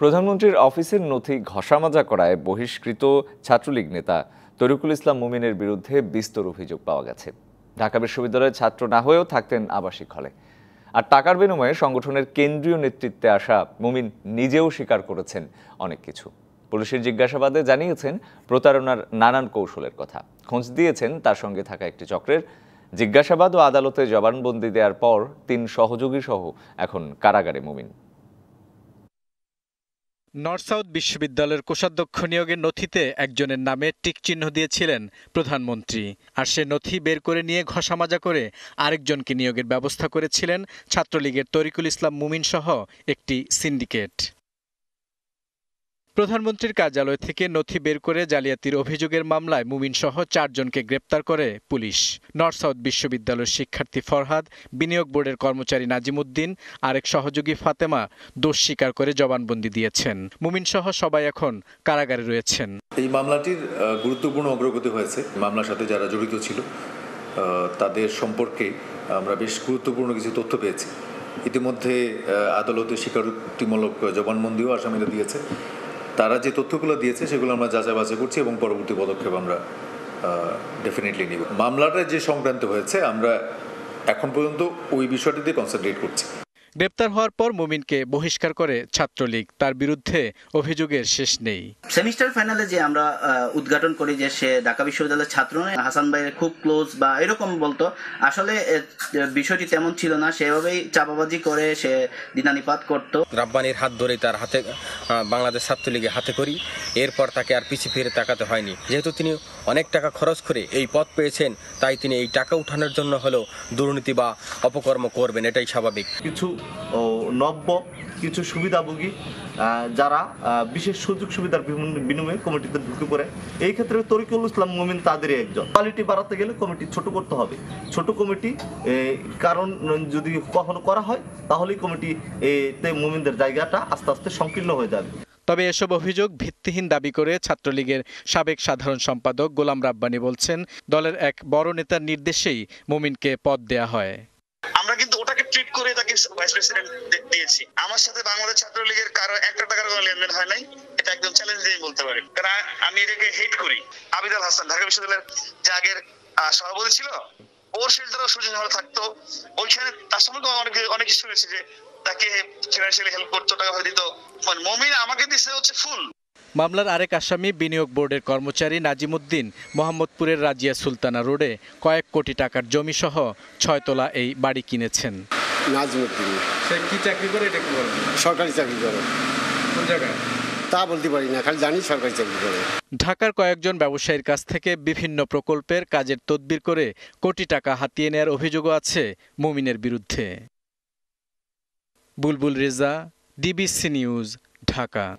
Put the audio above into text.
প্রধানমন্ত্রীর অফিসের নথি ঘষামাজা করায় বহিষ্কৃত ছাত্রলীগ নেতা তরিকুল ইসলাম মুমিনের বিরুদ্ধে বিস্তর অভিযোগ পাওয়া গেছে। ঢাকা বিশ্ববিদ্যালয়ের ছাত্র না হয়েও থাকতেন আবাসিক হলে। আর টাকার বিনিময়ে সংগঠনের কেন্দ্রীয় নেতৃত্বে আসা মুমিন নিজেও স্বীকার করেছেন অনেক কিছু। পুলিশের জিজ্ঞাসাবাদে জানিয়েছেন, প্রতারণার নানান কৌশলের কথা। খোঁজ দিয়েছেন তার সঙ্গে থাকা একটি চক্রের। জিজ্ঞাসাবাদ ও আদালতে জবানবন্দি দেওয়ার পর তিন সহযোগী সহ এখন কারাগারে মুমিন। নর্থ সাউথ বিশ্ববিদ্যালয়ের কোষাধ্যক্ষ নিয়োগের নথিতে একজনের নামে টিক চিহ্ন দিয়েছিলেন প্রধানমন্ত্রী। আর সে নথি বের করে নিয়ে ঘষামাজা করে আরেকজনকে নিয়োগের ব্যবস্থা করেছিলেন ছাত্রলীগের তরিকুল ইসলাম মুমিন সহ একটি সিন্ডিকেট। প্রধানমন্ত্রীর কার্যালয় থেকে নথি বের করে জালিয়াতির অভিযোগের মামলায় মুমিন সহ চারজনকে গ্রেপ্তার করে পুলিশ। নর্থ সাউথ বিশ্ববিদ্যালয়ের শিক্ষার্থী ফরহাদ, বিনিয়োগ বোর্ডের কর্মচারী নাজিমুদ্দিন, আরেক সহযোগী ফাতেমা দোষ স্বীকার করে জবানবন্দি দিয়েছেন। মুমিন সহ সবাই এখন কারাগারে রয়েছেন। এই মামলাটির গুরুত্বপূর্ণ অগ্রগতি হয়েছে। মামলার সাথে যারা জড়িত ছিল তাদের সম্পর্কে আমরা বেশ গুরুত্বপূর্ণ কিছু তথ্য পেয়েছি। ইতিমধ্যে আদালতে স্বীকারোক্তিমূলক জবানবন্দিও আসামিরা দিয়েছে। তারা যে তথ্যগুলো দিয়েছে সেগুলো আমরা যাচাই বাছাই করছি এবং পরবর্তী পদক্ষেপ আমরা ডেফিনেটলি নিব। মামলাটা যে সংক্রান্ত হয়েছে আমরা এখন পর্যন্ত ওই বিষয়টিতে কনসেন্ট্রেট করছি। গ্রেপ্তার হওয়ার পর মুমিনকে বহিষ্কার করে ছাত্রলীগ। তার বিরুদ্ধে অভিযোগের শেষ নেই। সেমিস্টার ফাইনালে যে আমরা উদ্ঘাটন করি যে সে ঢাকা বিশ্ববিদ্যালয়ের ছাত্র নয় হাসান ভাইয়ের খুব ক্লোজ বা এরকম বলতো আসলে বিষয়টি তেমন ছিল না। সেভাবেই চাপাবাজি করে সে দিনানিপাত করতো। রাব্বানির হাত ধরে তার হাতে বাংলাদেশ ছাত্রলীগে হাতে করি। এরপর তাকে আর পিছিয়ে ফিরে তাকাতে হয়নি। যেহেতু তিনি অনেক টাকা খরচ করে এই পদ পেয়েছেন, তাই তিনি এই টাকা উঠানোর জন্য হলেও দুর্নীতি বা অপকর্ম করবেন, এটাই স্বাভাবিক। কিছু নব্য কিছু সুবিধাভোগী যারা বিশেষ সুযোগ সুবিধার বিনিময়ে কমিটিতে ঢুকে পড়ে। এই ক্ষেত্রে তরিকুল ইসলাম মুমিন তাদেরই একজন। কোয়ালিটি বাড়াতে গেলে কমিটি ছোট করতে হবে। ছোট কমিটি কারণ যদি কখনো করা হয় তাহলেই কমিটি এ, তে মুমিনদের জায়গাটা আস্তে আস্তে সংকীর্ণ হয়ে যাবে। তবে এসব অভিযোগ ভিত্তিহীন দাবি করে ছাত্রলীগের সাবেক সাধারণ সম্পাদক গোলাম রাব্বানি বলছেন দলের এক বড় নেতার নির্দেশেই মুমিনকে পদ দেয়া হয়। করে তাকে ভাইস প্রেসিডেন্ট দিয়েছি। আমার সাথে বাংলাদেশ ছাত্রলীগের কারও একটা টাকার কোনো লেনদেন হয় নাই। এটা একদম চ্যালেঞ্জ দিয়ে বলতে পারি কারণ আমি এটাকে হেট করি। আবিদ আল হাসান, ঢাকা বিশ্ববিদ্যালয়ের যে আগের সভাপতি ছিল। ওর শেল্টারও সুযোগ হলে থাকতো। ওইখানে তার সঙ্গে অনেক অনেক শুনেছি যে তাকে ফিনান্সিয়ালি হেল্প করতো, টাকা হয়ে দিত। মানে মমিন আমাকে দিছে হচ্ছে ফুল মামলার আরেক আসামি বিনিয়োগ বোর্ডের কর্মচারী নাজিমুদ্দিন মোহাম্মদপুরের রাজিয়া সুলতানা রোডে কয়েক কোটি টাকার জমি জমিসহ ছয়তলা এই বাড়ি কিনেছেন। নাজমুদ্দিন। সে কি চাকরি করে এটা কি বলেন সরকারি চাকরি করে। কোন জায়গায়? তা বলতে পারি না খালি জানি সরকারি চাকরি করে। ঢাকার কয়েকজন ব্যবসায়ীর কাছ থেকে বিভিন্ন প্রকল্পের কাজের তদবির করে কোটি টাকা হাতিয়ে নেয়ার অভিযোগও আছে মুমিনের বিরুদ্ধে। Bulbul Reza DBC news Dhaka.